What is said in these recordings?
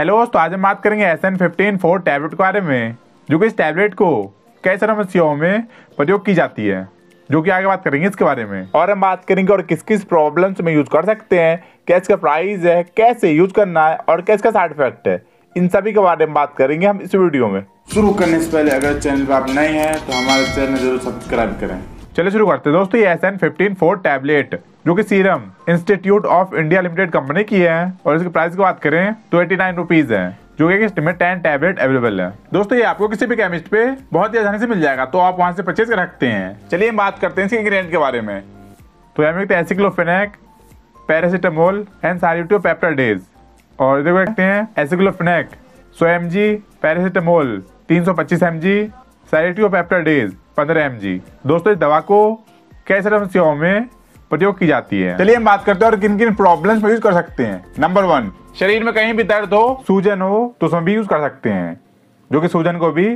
Hello दोस्तों आज हम बात करेंगे S N fifteen four tablet के बारे में, जो कि इस टैबलेट को कई सारे समस्याओं में प्रयोग की जाती है, जो कि आगे बात करेंगे इसके बारे में। और हम बात करेंगे और किस किस प्रॉब्लम्स में यूज़ कर सकते हैं, क्या इसका प्राइस है, कैसे यूज़ करना है, और क्या इसका साइड इफ़ेक्ट है। इन सभी के बारे में बात करेंगे हम इस वीडियो में। शुरू करने से पहले अगर चैनल पर आप नए हैं तो हमारे चैनल ज़रूर सब्सक्राइब करें। चलिए शुरू करते हैं। दोस्तों, ये S N fifteen four tablet जो कि serum institute of India limited company की है, और इसके प्राइस की बात करें तो एटी नाइन रुपीज़ है, जो कि इस में टेन टैबलेट अवेलेबल है। दोस्तों, ये आपको किसी भी केमिस्ट पे बहुत ही आसानी से मिल जाएगा तो आप वहाँ से परचेज कर सकते हैं। चलिए हम बात करते हैं इसके इंग्रेडिएंट के बारे में। तो यहाँ में एसिक्लोफेनेक पैरासिटामोल एंड सारिटोपेप्टाडेज और इधर देखते हैं एसिक्लोफेनेक सौ एम जी पैरासिटामोल तीन सौ पच्चीस एम जी सारिटोपेप्टाडेज पंद्रह एम दोस्तों, इस दवा को कैसे समस्याओं में प्रयोग की जाती है? चलिए हम बात करते हैं और किन किन प्रॉब्लम्स में यूज़ कर सकते हैं। नंबर वन शरीर में कहीं भी दर्द हो, सूजन हो तो उसमें भी यूज़ कर सकते हैं, जो कि सूजन को भी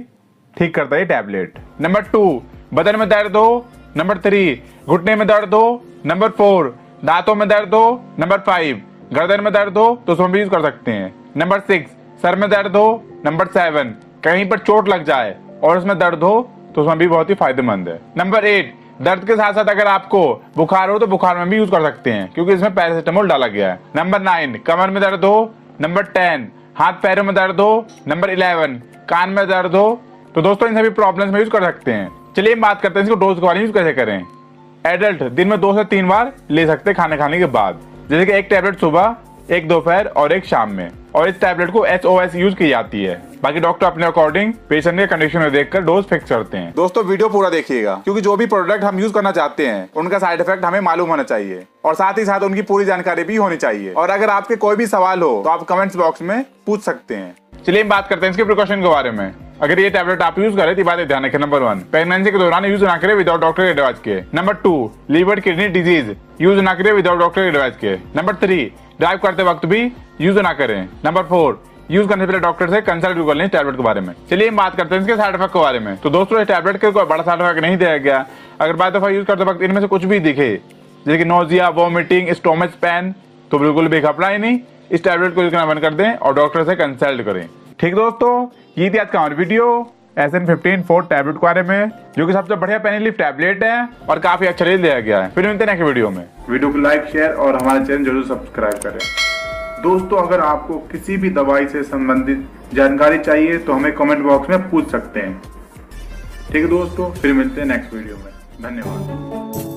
ठीक करता है टैबलेट नंबर टू बदन में दर्द हो नंबर थ्री घुटने में दर्द हो नंबर फोर दांतों में दर्द हो नंबर फाइव गर्दन में दर्द हो तो उसमें भी यूज़ कर सकते हैं। नंबर सिक्स सर में दर्द हो नंबर सेवन कहीं पर चोट लग जाए और उसमें दर्द हो तो उसमें भी बहुत ही फ़ायदेमंद है। नंबर एट दर्द के साथ साथ अगर आपको बुखार हो तो बुखार में भी यूज़ कर सकते हैं, क्योंकि इसमें पैरासिटामोल डाला गया है। नंबर नाइन कमर में दर्द हो। नंबर टेन हाथ पैरों में दर्द हो। नंबर इलेवन कान में दर्द हो। तो दोस्तों, इन सभी प्रॉब्लम्स में यूज़ कर सकते हैं। चलिए हम बात करते हैं इसको डोज के बारे में यूज़ कैसे करें। एडल्ट दिन में दो से तीन बार ले सकते हैं खाने खाने के बाद। जैसे कि एक टेबलेट सुबह एक दोपहर और एक शाम में। और इस टैबलेट को एस ओ एस यूज़ की जाती है। बाकी डॉक्टर अपने अकॉर्डिंग पेशेंट के कंडीशन में देखकर डोज फिक्स करते हैं। दोस्तों वीडियो पूरा देखिएगा क्योंकि जो भी प्रोडक्ट हम यूज़ करना चाहते हैं उनका साइड इफ़ेक्ट हमें मालूम होना चाहिए। और साथ ही साथ उनकी पूरी जानकारी भी होनी चाहिए। और अगर आपके कोई भी सवाल हो तो आप कमेंट्स बॉक्स में पूछ सकते हैं। चलिए हम बात करते हैं इसके प्रिकॉशन के बारे में। अगर ये टैबलेट आप यूज़ करें तो बात ध्यान रखें नंबर वन प्रेगनेंसी के दौरान यूज़ ना करें विदाउट डॉक्टर एडवाइस के। Number two liver kidney disease use ना करें विदाउट डॉक्टर एडवाइस के। नंबर थ्री ड्राइव करते वक्त भी यूज़ ना करें। नंबर फोर यूज़ करने से पहले डॉक्टर से कंसल्ट कर लें टैबलेट के बारे में। चलिए हम बात करते हैं इसके साइड इफ़ेक्ट के बारे में। तो दोस्तों इस टैबलेट के कोई बड़ा साइड इफ़ेक्ट नहीं दिया गया। अगर बाय दफ़ा यूज़ करते वक्त इनमें से कुछ भी दिखे, जैसे कि नोजिया वॉमिटिंग स्टोमच पेन तो बिल्कुल भी घबरा ही नहीं। इस टैबलेट को यूज़ करना बंद कर दें और डॉक्टर से कंसल्ट करें। ठीक दोस्तों, ये थी आज का हमारी video S N fifteen four tablet के बारे में, जो कि सबसे बढ़िया पेनिलिफ टैबलेट है और काफ़ी अच्छा रेल दिया गया है। फिर मिलते हैं वीडियो में। वीडियो को लाइक शेयर और हमारे चैनल ज़रूर सब्सक्राइब करें। दोस्तों, अगर आपको किसी भी दवाई से संबंधित जानकारी चाहिए तो हमें कमेंट बॉक्स में पूछ सकते हैं। ठीक है दोस्तों, फिर मिलते हैं नेक्स्ट वीडियो में। धन्यवाद।